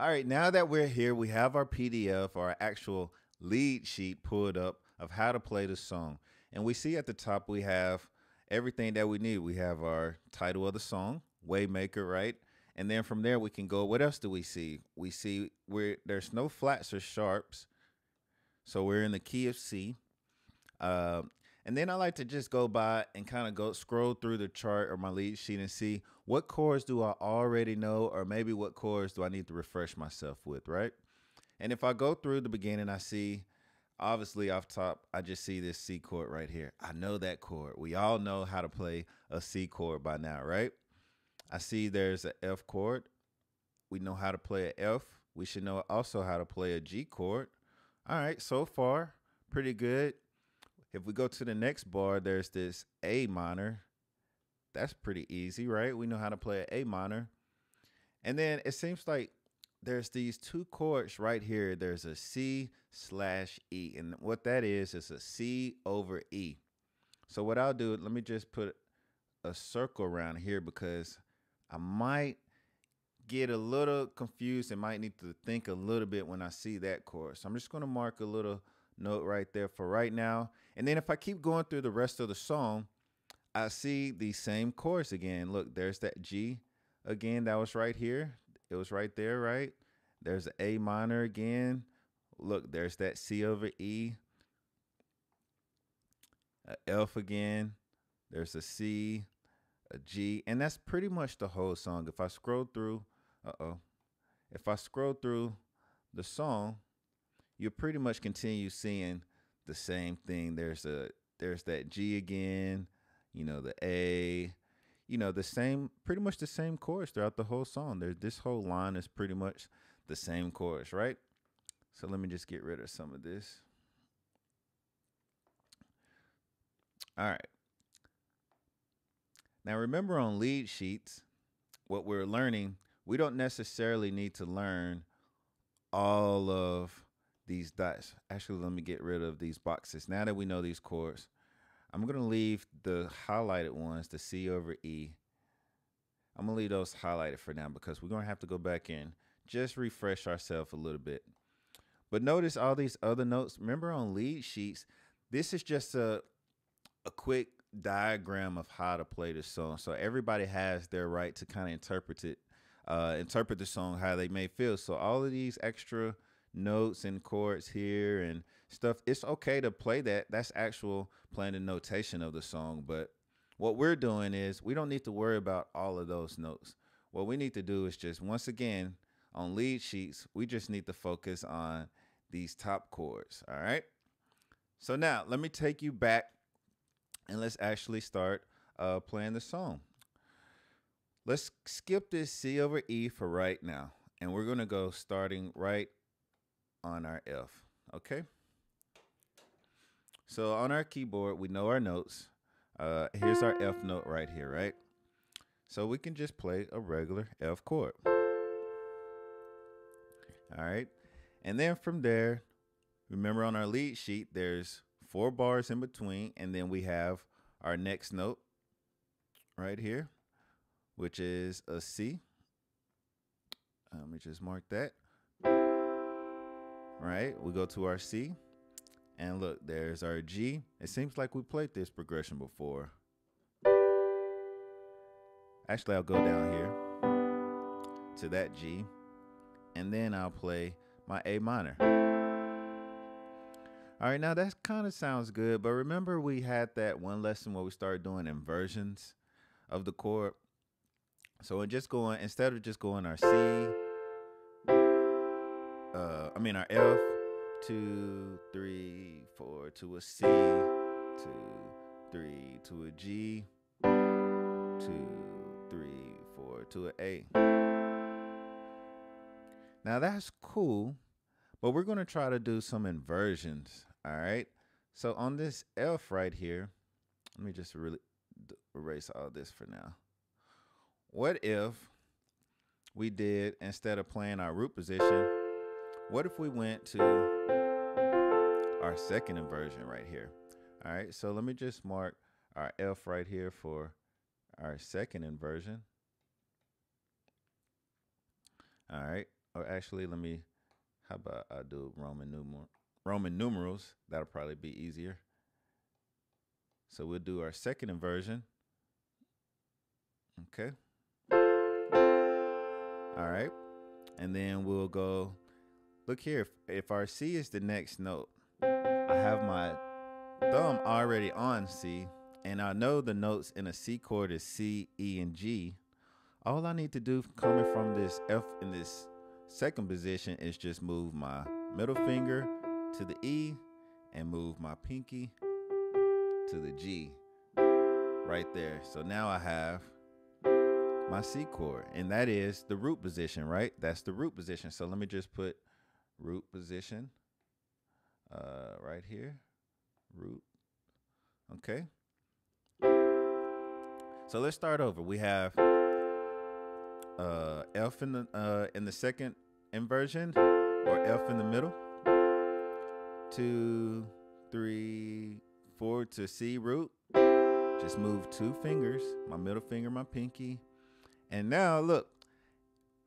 All right, now that we're here, we have our PDF our actual lead sheet pulled up of how to play the song. And we see at the top we have everything that we need. We have our title of the song, Way Maker, right? And then from there we can go, what else do we see? We see where there's no flats or sharps. So we're in the key of C. Uh, and then I like to just go by and kind of go scroll through the chart or my lead sheet and see what chords do I already know, or maybe what chords do I need to refresh myself with, right? And if I go through the beginning, I see obviously off top, I just see this C chord right here. I know that chord. We all know how to play a C chord by now, right? I see there's an F chord. We know how to play an F. We should know also how to play a G chord. All right, so far, pretty good. If we go to the next bar, there's this A minor. That's pretty easy, right? We know how to play an A minor. And then it seems like there's these two chords right here. There's a C slash E. And what that is, is a C over E. So what I'll do, let me just put a circle around here because I might get a little confused and might need to think a little bit when I see that chord. So I'm just going to mark a little note right there for right now. And then if I keep going through the rest of the song, I see the same chords again. Look, there's that G again. That was right here. It was right there, right? There's A minor again. Look, there's that C over E. A F again. There's a C, a G, and that's pretty much the whole song. If I scroll through, uh-oh. If I scroll through the song, you pretty much continue seeing the same thing. There's a there's that G again, you know, the A, you know, the same pretty much the same chorus throughout the whole song. There's this whole line is pretty much the same chorus, right? So let me just get rid of some of this. All right. Now remember on lead sheets, what we're learning, we don't necessarily need to learn all of these dots. Actually, let me get rid of these boxes. Now that we know these chords, I'm going to leave the highlighted ones, the C over E. I'm going to leave those highlighted for now because we're going to have to go back in, just refresh ourselves a little bit. But notice all these other notes. Remember on lead sheets, this is just a, a quick diagram of how to play the song. So everybody has their right to kind of interpret it, uh, interpret the song how they may feel. So all of these extra notes and chords here and stuff. It's okay to play that. That's actual playing the notation of the song. But what we're doing is we don't need to worry about all of those notes. What we need to do is just once again on lead sheets, we just need to focus on these top chords. All right. So now let me take you back and let's actually start uh, playing the song. Let's skip this C over E for right now. And we're going to go starting right on our F, okay? So on our keyboard, we know our notes. Uh, here's our F note right here, right? So we can just play a regular F chord. All right. And then from there, remember on our lead sheet, there's four bars in between, and then we have our next note right here, which is a C. Let me just mark that right? We go to our C, and look, there's our G. It seems like we played this progression before. Actually, I'll go down here to that G, and then I'll play my A minor. All right, now that kind of sounds good, but remember we had that one lesson where we started doing inversions of the chord. So we're just going, instead of just going our C, uh, I mean our F, two, three, four, to a C, two, three, to a G, two, three, four, to a A. Now that's cool, but we're gonna try to do some inversions. All right. So on this F right here, let me just really erase all this for now. What if we did instead of playing our root position? What if we went to our second inversion right here? All right, so let me just mark our F right here for our second inversion. All right, or actually, let me. How about I do Roman numeral Roman numerals? That'll probably be easier. So we'll do our second inversion. Okay. All right. And then we'll go, look here, if, if our C is the next note, I have my thumb already on C, and I know the notes in a C chord is C, E, and G. All I need to do coming from this F in this second position is just move my middle finger to the E and move my pinky to the G right there. So now I have my C chord, and that is the root position, right? That's the root position. So let me just put root position uh, right here, root. Okay. So let's start over. We have uh, F in the uh, in the second inversion, or F in the middle. Two, three, four to C root. Just move two fingers, my middle finger, my pinky, and now look,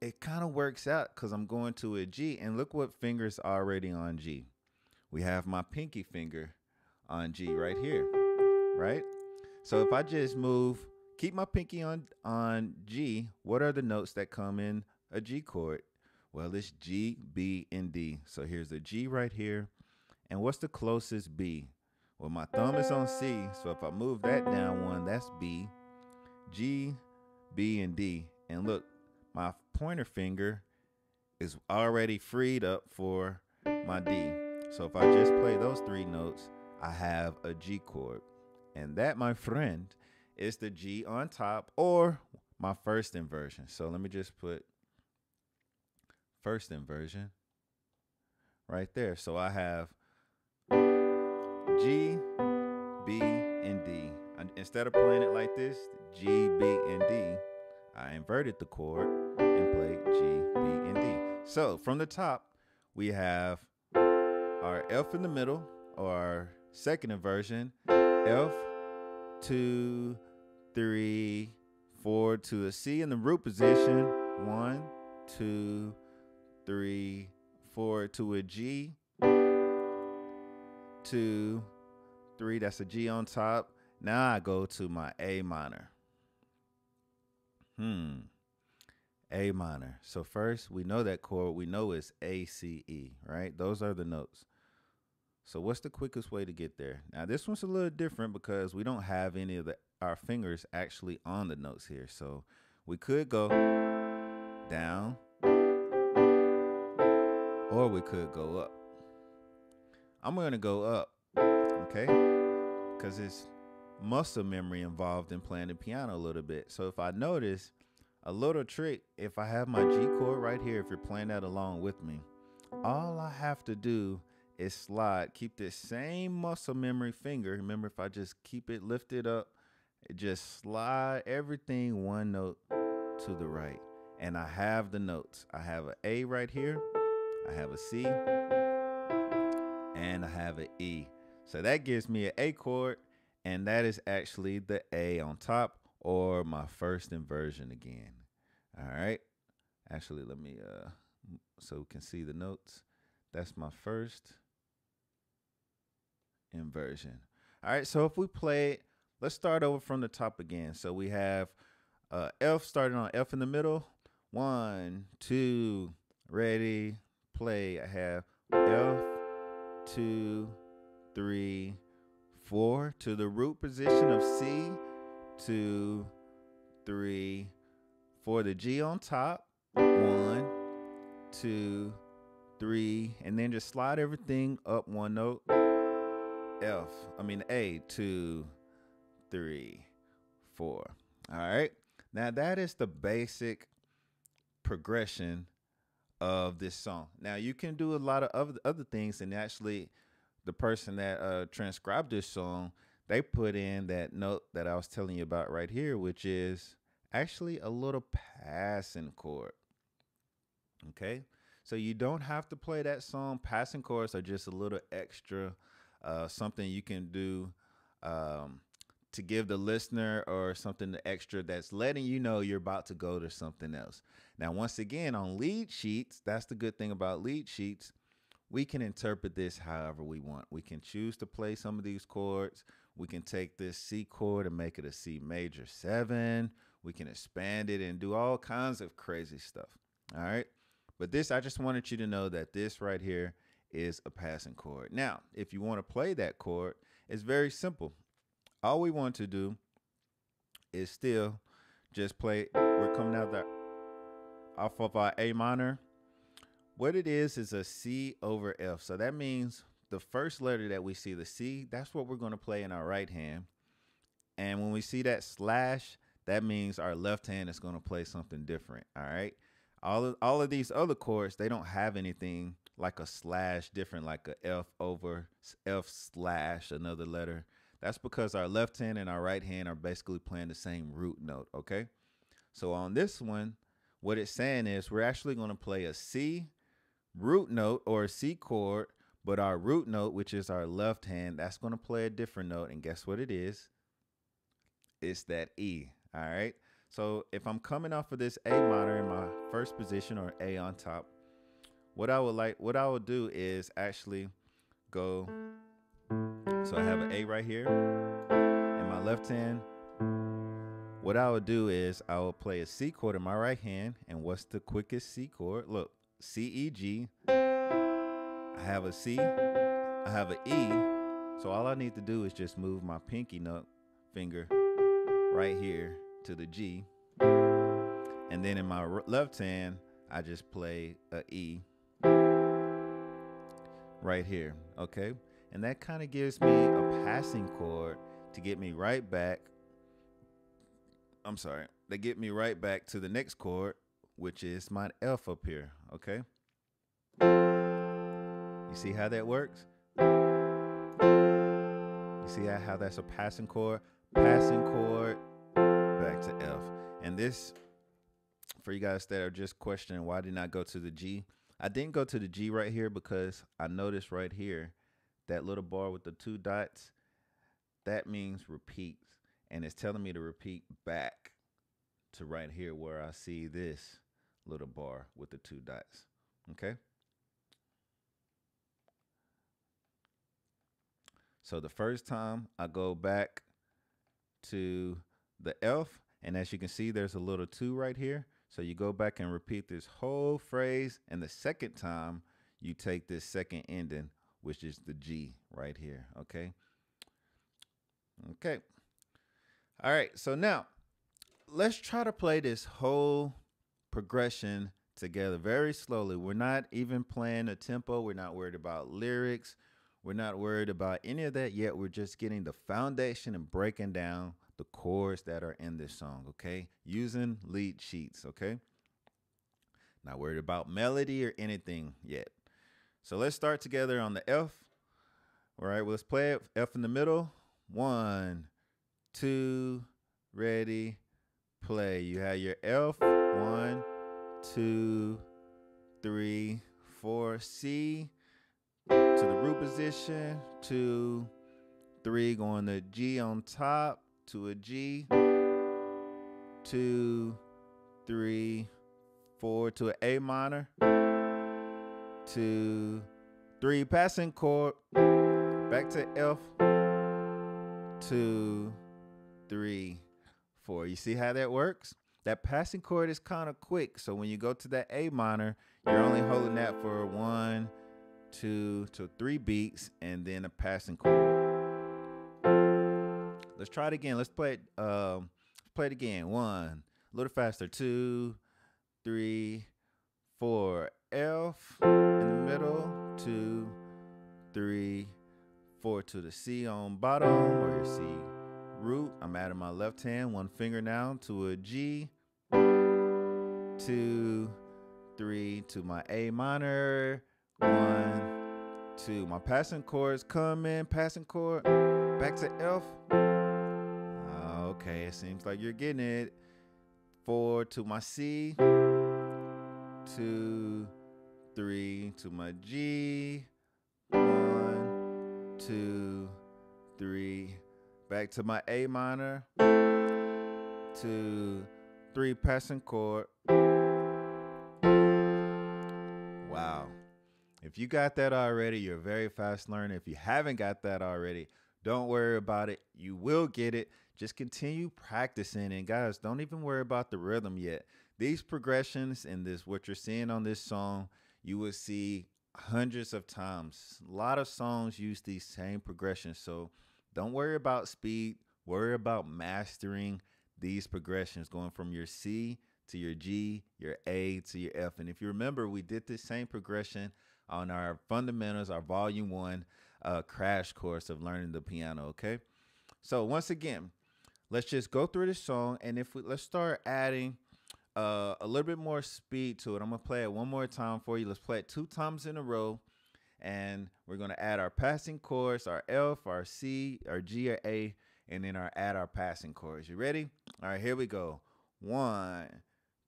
it kind of works out because I'm going to a G, and look what finger's already on G. We have my pinky finger on G right here, right? So if I just move, keep my pinky on on G, what are the notes that come in a G chord? Well, it's G, B, and D. So here's a G right here. And what's the closest B? Well, my thumb is on C, so if I move that down one, that's B. G, B, and D. And look, my pointer finger is already freed up for my D. So if I just play those three notes, I have a G chord. And that, my friend, is the G on top or my first inversion. So let me just put first inversion right there. So I have G, B, and D. Instead of playing it like this, G, B, and D, I inverted the chord played G, B, and D. So from the top, we have our F in the middle, or our second inversion, F, two, three, four to a C in the root position, one, two, three, four to a G, two, three, that's a G on top. Now I go to my A minor. Hmm. A minor. So first, we know that chord. We know it's A, C, E, right? Those are the notes. So what's the quickest way to get there? Now this one's a little different because we don't have any of the our fingers actually on the notes here. So we could go down or we could go up. I'm going to go up, okay? Because it's muscle memory involved in playing the piano a little bit. So if I notice a little trick, if I have my G chord right here, if you're playing that along with me, all I have to do is slide, keep this same muscle memory finger. Remember, if I just keep it lifted up, just slide everything one note to the right. And I have the notes. I have an A right here, I have a C, and I have an E. So that gives me an A chord and that is actually the A on top or my first inversion again. All right. Actually, let me uh so we can see the notes. That's my first inversion. All right, so if we play let's start over from the top again. So we have uh F starting on F in the middle. One, two, ready, play. I have F, two, three, four to the root position of C, two, three, four, the G on top, one, two, three, and then just slide everything up one note. F, I mean A, two, three, four. All right. Now that is the basic progression of this song. Now you can do a lot of other other things and actually the person that uh, transcribed this song, they put in that note that I was telling you about right here, which is actually a little passing chord. Okay, so you don't have to play that song. Passing chords are just a little extra, uh, something you can do um, to give the listener or something extra that's letting you know you're about to go to something else. Now, once again, on lead sheets, that's the good thing about lead sheets. We can interpret this however we want. We can choose to play some of these chords. We can take this C chord and make it a C major seven. We can expand it and do all kinds of crazy stuff. All right. But this, I just wanted you to know that this right here is a passing chord. Now, if you want to play that chord, it's very simple. All we want to do is still just play. We're coming out off of our A minor. What it is is a C over F. So that means the first letter that we see, the C, that's what we're going to play in our right hand. And when we see that slash, that means our left hand is going to play something different. All right. All of, all of these other chords, they don't have anything like a slash different, like a F over F slash another letter. That's because our left hand and our right hand are basically playing the same root note. Okay. So on this one, what it's saying is we're actually going to play a C root note or a C chord, but our root note, which is our left hand, that's going to play a different note. And guess what it is? It's that E. All right. So if I'm coming off of this A minor in my first position or A on top, what I would like, what I would do is actually go. So I have an A right here in my left hand. What I would do is I would play a C chord in my right hand. And what's the quickest C chord? Look, C, E, G. Have a C, I have an E. So all I need to do is just move my pinky nut finger right here to the G. And then in my left hand, I just play a E right here, okay? And that kind of gives me a passing chord to get me right back. I'm sorry, they get me right back to the next chord, which is my F up here, okay? You see how that works? You see how that's a passing chord? Passing chord, back to F. And this, for you guys that are just questioning why didn't I go to the G? I didn't go to the G right here because I noticed right here that little bar with the two dots, that means repeats. And it's telling me to repeat back to right here where I see this little bar with the two dots. Okay? So the first time I go back to the F, and as you can see, there's a little two right here. So you go back and repeat this whole phrase. And the second time, you take this second ending, which is the G right here. Okay. Okay. All right. So now let's try to play this whole progression together very slowly. We're not even playing a tempo. We're not worried about lyrics. We're not worried about any of that yet. We're just getting the foundation and breaking down the chords that are in this song, okay? Using lead sheets, okay? Not worried about melody or anything yet. So let's start together on the F. All right, well, let's play it. F in the middle. One, two, ready, play. You have your F. One, two, three, four. C to the root position. Two, three, going to G on top to a G, two, three, four to an A minor, two, three, passing chord, back to F, two, three, four. You see how that works? That passing chord is kind of quick. So when you go to that A minor, you're only holding that for one, two to three beats, and then a passing chord. Let's try it again. Let's play it. Um, play it again. One, a little faster. Two, three, four. F in the middle. Two, three, four to the C on bottom or your C root. I'm adding my left hand, one finger now to a G. Two, three to my A minor. One, two. My passing chords come in, passing chord, back to F. Uh, okay, it seems like you're getting it. Four to my C. Two, three to my G. One, two, three back to my A minor, Two, three passing chord. Wow. If you got that already, you're a very fast learner. If you haven't got that already, don't worry about it. You will get it. Just continue practicing. And guys, don't even worry about the rhythm yet. These progressions and this, what you're seeing on this song, you will see hundreds of times. A lot of songs use these same progressions. So don't worry about speed. Worry about mastering these progressions going from your C to your G, your A to your F. And if you remember, we did this same progression on our fundamentals, our volume one uh, crash course of learning the piano. Okay. So once again, let's just go through this song. And if we let's start adding uh, a little bit more speed to it. I'm gonna play it one more time for you. Let's play it two times in a row, and we're gonna add our passing chords, our F, our C, our G, or A, and then our add our passing chords. You ready? All right, here we go. One,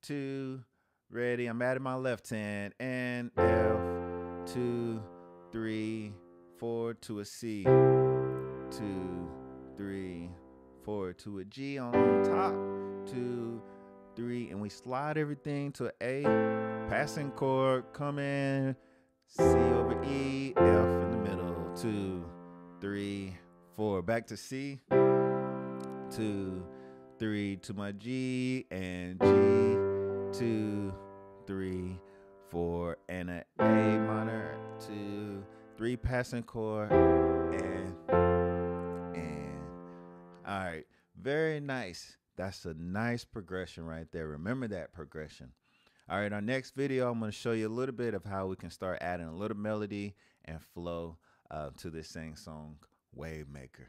two, ready. I'm adding my left hand and F, two, three, four to a C, two, three, four to a G on top, two three, and we slide everything to A, passing chord, come in, C over E, F in the middle, two, three, four, back to C, two, three to my G, and G, two, three, four, and an A minor, two, three passing chord, and, and, all right, very nice. That's a nice progression right there. Remember that progression. All right, our next video, I'm going to show you a little bit of how we can start adding a little melody and flow uh, to this sing song, Way Maker.